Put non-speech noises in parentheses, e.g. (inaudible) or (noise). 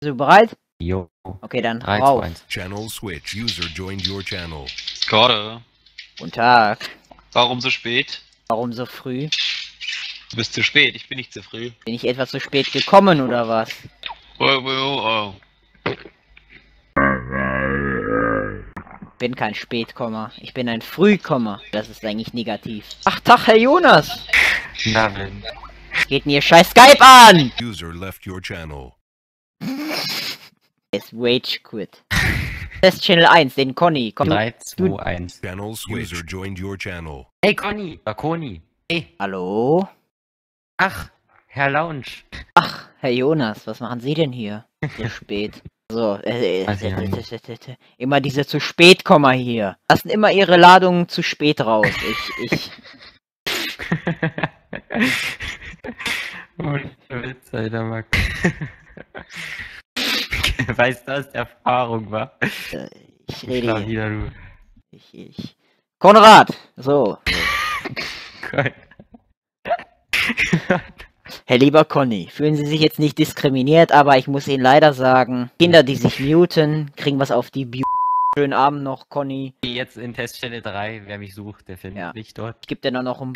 Bist du bereit? Jo. Okay, dann 3, 2, rauf. 1. Channel switch. User joined your channel. Gerade. Guten Tag. Warum so spät? Warum so früh? Du bist zu spät, ich bin nicht zu früh. Bin ich etwa zu spät gekommen oder was? Oh, oh, oh. Bin kein Spätkomma. Ich bin ein Frühkomma. Das ist eigentlich negativ. Ach, Tag, Herr Jonas. Na, wenn. Geht denn Ihr scheiß Skype an? User left your channel. Es Rage Quit. Test Channel 1, den Conny. Komm, 3, 2, 1. Channel. User joined your channel. Hey, Conny. Äh, Conny. Hey. Hallo? Ach, Herr Lounge. Ach, Herr Jonas, was machen Sie denn hier? So (laughs) spät. So, äh, äh, äh, äh, äh, äh, immer diese zu spät Komma hier. Lassen immer ihre Ladungen zu spät raus. Ich, ich, (laughs) Und Witz, Alter, Max. (laughs) (laughs) weißt du, was Erfahrung war? äh, ich rede hier. wieder. Ich, ich. Konrad! So. (laughs) (laughs) Herr lieber Conny, fühlen Sie sich jetzt nicht diskriminiert, aber ich muss Ihnen leider sagen, Kinder, die sich muten, kriegen was auf die Bu Schönen Abend noch, Conny. Jetzt in Teststelle 3, wer mich sucht, der findet Ja. mich dort. Ich gebe dir dann noch einen